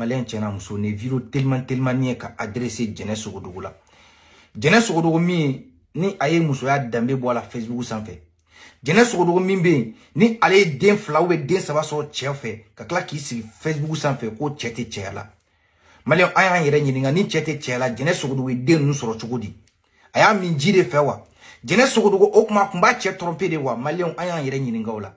maliyɛn cɛna muso nin video teliman telimani ye ka adresse jɛnɛ sogodogo la jɛnɛ sogodogo min ni a ye musoya danbe bɔ a la facebook sanfɛ jɛnɛ sogodogo min bɛ yen ni ale ye den fila ubiyɛn den saba sɔrɔ cɛ fɛ ka tila k'i sigi facebook sanfɛ ko cɛ tɛ cɛya la maliyɛn an y'an yɛrɛ ɲininka ni cɛ tɛ cɛya la jɛnɛ sogodogo ye den ninnu sɔrɔ cogo di a y'a min ji de fɛ wa jɛnɛ sogodogo o kuma kun b'a cɛ trompe de wa maliyɛnw an y'an yɛrɛ ɲininka o la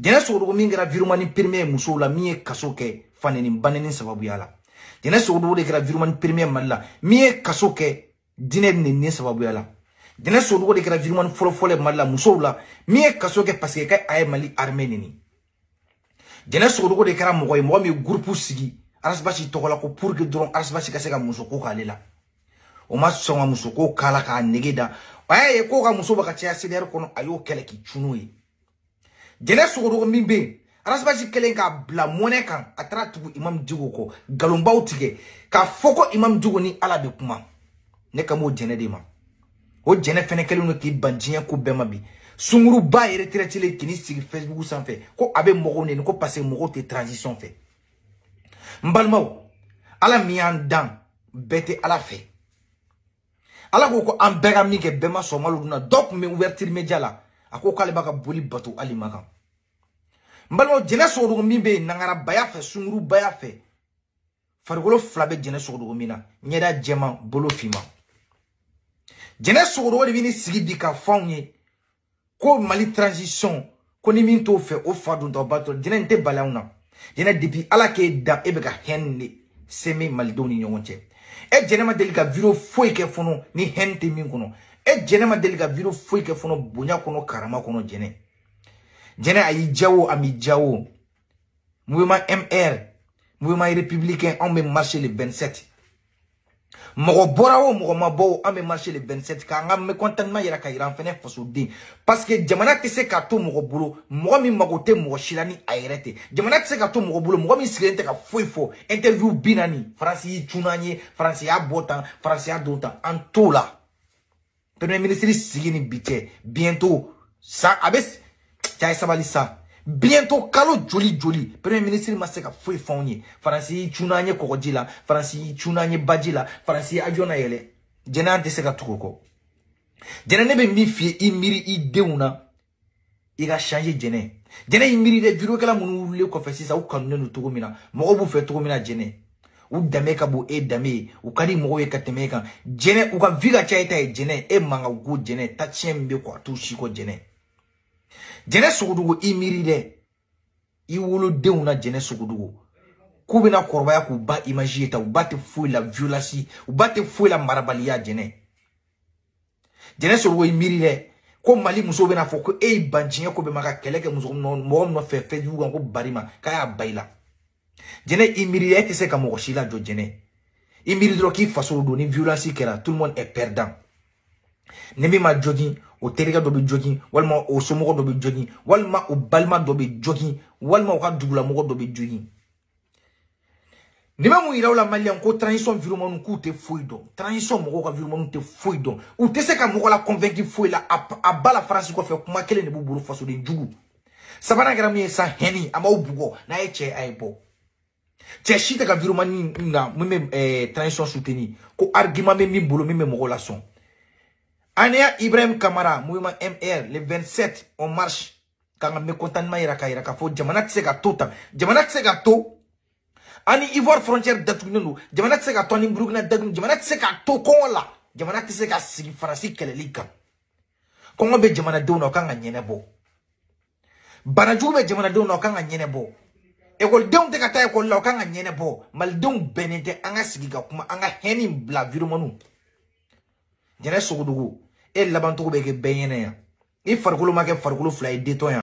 jɛnɛ sogodogo min kɛra virumani perime ye musow la min ye kaso kɛ fanɛni banɛni sababuya la jɛnɛ sogodogo de kɛra virumani perime ye mali la min ye kaso kɛ dinɛ nenni sababuya la jɛnɛ sogodogo de kɛra virumani fɔlɔfɔlɔ ye mali la musow la min ye kaso kɛ paseke ka a ye mali arme neni jɛnɛ sogodogo de kɛra mɔgɔ ye mɔgɔ min ye gurupu sigi arasibasi tɔgɔ la ko pour que dɔrɔn arasibasi ka se ka muso ko k'ale la o ma sɔn ka muso ko k'a la k'a nege da a y'a ye k'o ka muso bɛ ka caya CDR kɔnɔ a y'o kɛlɛ k'i cun'o ye jɛnɛ sogodogo min bɛ yen arasibasi kɛlen k'a bila mɔnɛ kan a taara tugu imam jogo kɔ nkalonbaw tigɛ k'a fɔ ko imam jogo ni ala bɛ kuma ne kan b'o jɛnɛ de ma o jɛnɛ fɛnɛ kɛlen don k'i ban diɲɛ ko bɛɛ ma bi sunguruba ye retraite le k'i sigi facebook sanfɛ ko a bɛ mɔgɔw neni ko parce que mɔgɔw tɛ transition fɛ n balimaw ala min y'an dan bɛɛ tɛ ala fɛ ala ko ko an bɛɛ ka min kɛ bɛɛ ma sɔn malo dunna dɔ tun bɛ ouverture media la a ko k'ale b'a ka boli bato hali ma kan n balimaw jɛnɛ sɔgɔdogo min bɛ yen nangarabaya fɛ sunguruba y'a fɛ farikolo fila bɛ jɛnɛ sogodogo min na ɲɛda jɛman bolo finman jɛnɛ sogodogo de bɛ ni sigi bi ka fɔ anw ye ko mali transition ko ni min t'o fɛ o fa dontɔ ba tɔ jɛnɛ in tɛ bali anw na jɛnɛ depuis ala k'e dan e bɛ ka hɛn de seme malidenw ni ɲɔgɔn cɛ e jɛnɛ ma deli ka video foyi kɛ fɔlɔ ni hɛn tɛ min kɔnɔ e jɛnɛ ma deli ka video foyi kɛ fɔlɔ bonya kɔnɔ karama kɔnɔ jɛnɛ jɛnɛ a y'i diya o a m'i diya o mouvement MR mouvement républicain anw bɛ marché le 27 mɔgɔ bɔra o mɔgɔ ma bɔ o an bɛ marché le 27 k'an ka mécontentement yɛrɛ ka yira an fɛnɛ fasoden parce que jamana tɛ se ka to mɔgɔ bolo mɔgɔ min mago tɛ mɔgɔ si la ni a yɛrɛ tɛ jamana tɛ se ka to mɔgɔ bolo mɔgɔ min sigilen tɛ ka foyi fɔ interview bi naani faransi y'i cun an ye faransi y'a bɔ tan faransi y'a don tan an t'o la premier ministre sigi ni bi cɛ bientôt sa a bɛ cɛ a ye sabali sa bientôt kalo joli joli premier ministre ma se ka foyi fɔ anw ye faransi y'i cun an ye kɔgɔji la faransi y'i cun an ye baji la faransi ye avion na yɛlɛ jɛnɛ an tɛ se ka tugu o kɔ jɛnɛ ne bɛ min f'i ye i miiri i denw na i ka change jɛnɛ jɛnɛ y'i miiri dɛ jurukɛla minnu wulilen kɔfɛ sisan u kanunen don cogo min na mɔgɔw b'u fɛ cogo min na jɛnɛ u danbe ka bon e danbe ye u ka di mɔgɔw ye ka tɛmɛ e kan jɛnɛ u ka vi ka ca e ta ye jɛnɛ e man ka go jɛnɛ taciyɛn min bɛ kɔ a t'u si kɔ jɛnɛ jɛnɛ sogodugu i miiri dɛ i wolodenw na jɛnɛ sogodugu k'u bɛna kɔrɔbaya k'u ba image ye ta u ba tɛ foyi la violasi u ba tɛ foyi la marabaliya jɛnɛ jɛnɛ sogodugu i miiri dɛ ko mali muso bɛna fɔ ko e ye banciɲɛ ko bɛɛ ma ka kɛlɛ kɛ mɔgɔ nɔfɛ fɛn jugu kan ko barima k'a y'a ba i la jɛnɛ i miiri e tɛ se ka mɔgɔ si lajɔ jɛnɛ i miiri dɔrɔn k'i faso don ni violence kɛra tout le monde est perdant ni min ma jogin o terikɛ dɔ bɛ jogin walima o somɔgɔ dɔ bɛ jogin walima o balima dɔ bɛ jogin walima o ka dugulamɔgɔ dɔ bɛ jogin nin bɛ mun yira u la maliyɛn ko transition viremɔniw k'u tɛ foyi dɔn transition mɔgɔw ka viremɔniw tɛ foyi dɔn u tɛ se ka mɔgɔ la convaincu foyi la a ba la faransi kɔfɛ kuma kelen de b'u bolo fasoden jugu sabanan kɛra min ye sa hɛni a b'aw bugɔ n'a ye cɛ a ye bɔ cɛ si tɛ ka virumani na min bɛ eh, transition soutenu ko argument bɛ min bolo min bɛ mɔgɔw lasɔn Ania Ibrahim Kamara, mouvement MR, le 27, on marche. Quand on me contente, il y a un faux. Jamana tse ka tout. Jamana tse ka tout. Ani Ivoire frontière d'Atounino. Jamana tse ka tout. Ni Brugna d'Atounino. Jamana tse ka tout. Kon la. Jamana tse ka sigi farasi keleli kan. kɔngɔ bɛ jamanadenw na o kan ka ɲɛnɛbɔ banajugu bɛ jamanadenw na o kan ka ɲɛnɛbɔ ekɔlidenw tɛ ka taa ekɔli la o kan ka ɲɛnɛbɔ malidenw bɛnnen tɛ an ka sigi ka kuma an ka hɛni bila virumaniw jɛnɛ sogodugu e labancogo bɛ kɛ bɛɛ ɲɛnɛ yan i farikolo ma kɛ farikolo fila ye detɔn yan